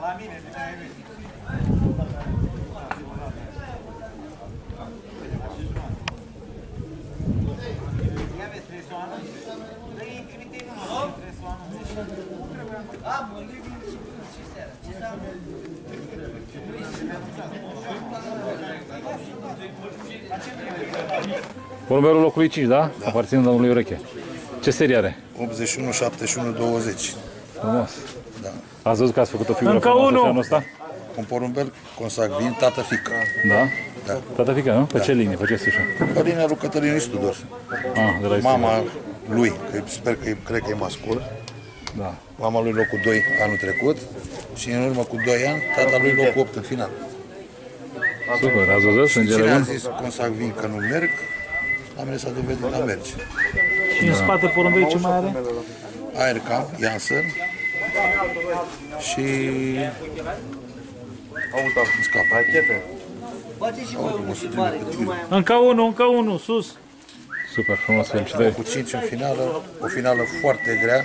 La mine din aia Ia vezi tresoană? Dă-i criterii, nu mă, tresoană. Am, mă, liber. Porumbelul locului 5, da? Aparține domnului Ureche. Ce serie are? 81, 71, 20. Frumos. Da. Ați văzut că ați făcut o figură Încă frumoasă unul! și anul ăsta? Un porumbel consacvin, tată fică. Da? Da. Tata fică, nu? Pe ce linie? Pe ce sușă? Călina lui Cătălin Istudor. Ah, de la Mama lui, că sper că e, cred că e mascul. Da. Mama lui locul 2 anul trecut și în urmă cu 2 ani, tata lui locul 8 în final. Super, ați văzut? Sângele Cine a bun? zis consacvin că nu merg, la mine s-a dovedit la merge. Și în spate porumbei ce mai are? Aercam, Janssen și... Scapă. Oricum o să trimit pe tine. Încă unul, încă unul, sus. Super, frumos, felicitări. Cu 5 în finală, o finală foarte grea,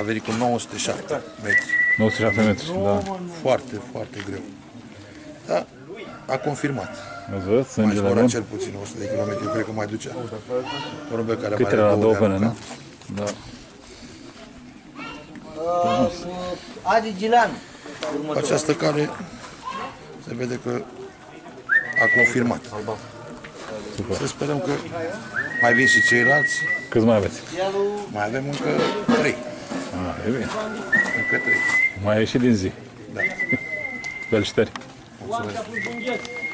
a venit cu 907 metri. 97 metri, da. Foarte, foarte greu. Da, a confirmat. Ați văzut? Mai Sângele zbura bun. cel puțin 100 de km, eu cred că mai ducea. Porumbel care Cât mai are era la două de pene, aruncat. nu? Da. Adi Gilan. Pe această care se vede că a confirmat. Să sperăm că mai vin și ceilalți. Câți mai aveți? Mai avem încă 3. Ah, e bine. Încă 3. Mai ieși din zi. Da. Felicitări. Mulțumesc.